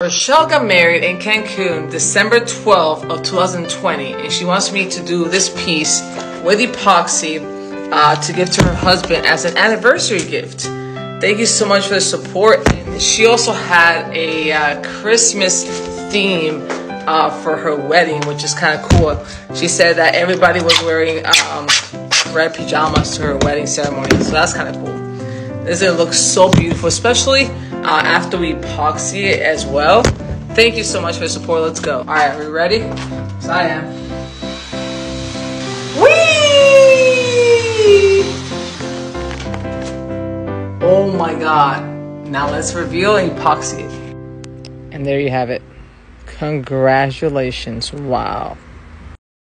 Rochelle got married in Cancun December 12th of 2020 and she wants me to do this piece with epoxy uh, to give to her husband as an anniversary gift. Thank you so much for the support. And she also had a uh, Christmas theme uh, for her wedding, which is kind of cool. She said that everybody was wearing um, red pajamas to her wedding ceremony, so that's kind of cool. This it looks so beautiful, especially uh, after we epoxy it as well. Thank you so much for the support. Let's go. All right, are we ready? So I am. Oh my God. Now let's reveal and epoxy it. And there you have it. Congratulations. Wow.